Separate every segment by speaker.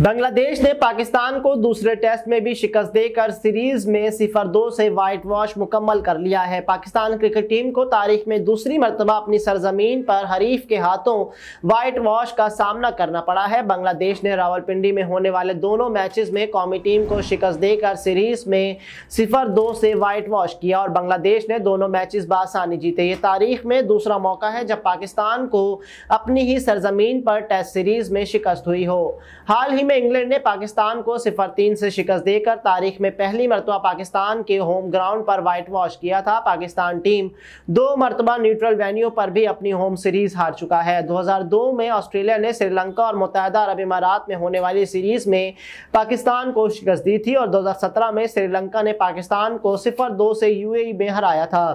Speaker 1: बांग्लादेश ने पाकिस्तान को दूसरे टेस्ट में भी शिकस्त देकर सीरीज़ में सिफर दो से वाइट वॉश मुकम्मल कर लिया है। पाकिस्तान क्रिकेट टीम को तारीख में दूसरी मरतबा अपनी सरजमीन पर हरीफ के हाथों वाइट वॉश का सामना करना पड़ा है। बांग्लादेश ने रावलपिंडी में होने वाले दोनों मैचेस में कौमी टीम को शिकस्त देकर सीरीज़ में सिफर दो से वाइट वॉश किया और बांग्लादेश ने दोनों मैचेस बासानी जीते। ये तारीख में दूसरा मौका है जब पाकिस्तान को अपनी ही सरजमीन पर टेस्ट सीरीज़ में शिकस्त हुई हो। हाल ही में इंग्लैंड ने पाकिस्तान को सिफर तीन से शिकस्त देकर तारीख में पहली मरतबा पाकिस्तान के होम ग्राउंड पर व्हाइट वॉश किया था। पाकिस्तान टीम दो मरतबा न्यूट्रल वेन्यू पर भी अपनी होम सीरीज़ हार चुका है। 2002 में ऑस्ट्रेलिया ने श्रीलंका और मुतहदा अरब इमारात में होने वाली सीरीज़ में पाकिस्तान को शिकस्त दी थी और 2017 में श्रीलंका ने पाकिस्तान को सिफर दो से यूएई में हराया था।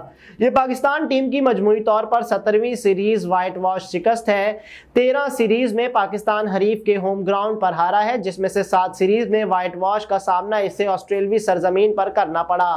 Speaker 1: ये पाकिस्तान टीम की मजमू तौर पर सत्रहवीं सीरीज़ व्हाइट वॉश शिकस्त है। तेरह सीरीज़ में पाकिस्तान हरीफ के होम ग्राउंड पर हारा है जिसमें से सात सीरीज़ में व्हाइट वॉश का सामना इसे ऑस्ट्रेलवी सरजमीन पर करना पड़ा।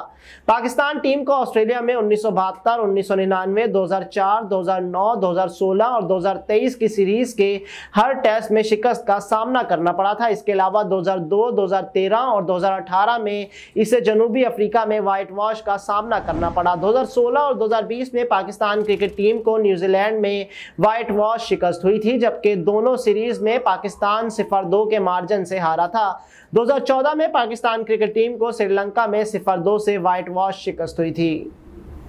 Speaker 1: पाकिस्तान टीम को ऑस्ट्रेलिया में उन्नीस सौ बहत्तर उन्नीस सौ निन्यानवे दो हज़ार चार दो हज़ार नौ दो हज़ार सोलह और दो हज़ार तेईस की सीरीज़ के हर टेस्ट में शिकस्त का सामना करना पड़ा था। इसके अलावा 2002, 2013 और 2018 में इसे जनूबी अफ्रीका में व्हाइट वॉश का सामना करना पड़ा। 2016 और 2020 में पाकिस्तान क्रिकेट टीम को न्यूजीलैंड में व्हाइट वॉश शिकस्त हुई थी जबकि दोनों सीरीज़ में पाकिस्तान सिफर दो के मार्जिन से हारा था। 2014 में पाकिस्तान क्रिकेट टीम को श्रीलंका में सिफर दो से व्हाइट वॉश शिकस्त हुई थी।